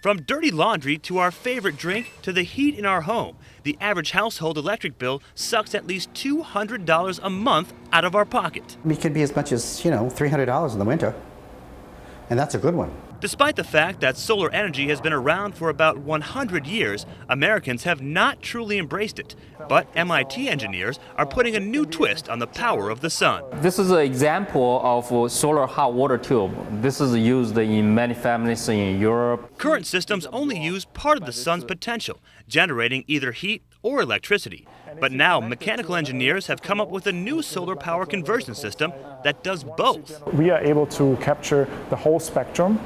From dirty laundry to our favorite drink to the heat in our home, the average household electric bill sucks at least $200 a month out of our pocket. It can be as much as, you know, $300 in the winter. And that's a good one. Despite the fact that solar energy has been around for about 100 years, Americans have not truly embraced it. But MIT engineers are putting a new twist on the power of the sun. This is an example of a solar hot water tube. This is used in many families in Europe. Current systems only use part of the sun's potential, generating either heat or electricity. But now mechanical engineers have come up with a new solar power conversion system that does both. We are able to capture the whole spectrum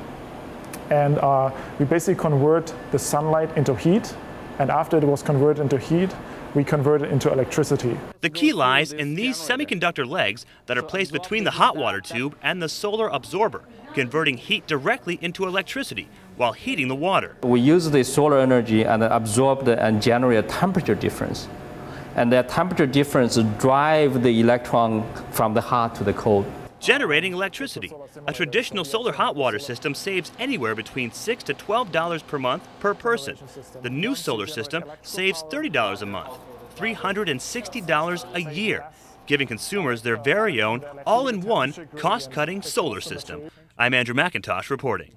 and uh, we basically convert the sunlight into heat and after it was converted into heat we convert it into electricity. The key lies in these semiconductor legs that are placed between the hot water tube and the solar absorber, converting heat directly into electricity while heating the water. We use the solar energy and absorb and generate a temperature difference. And that temperature difference drive the electron from the hot to the cold generating electricity. A traditional solar hot water system saves anywhere between 6 to $12 per month per person. The new solar system saves $30 a month, $360 a year, giving consumers their very own all in one cost cutting solar system. I'm Andrew McIntosh reporting.